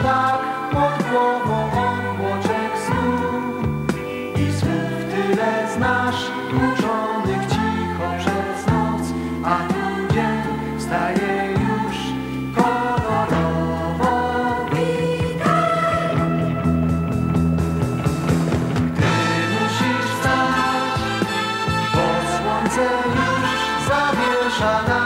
szlak pod głową obłoczek snu i słów tyle znasz tłuczonych cicho przez noc, a tu dzień wstaje już kolorowo. Witaj! Ty musisz wstać, bo słońce już zawiesza na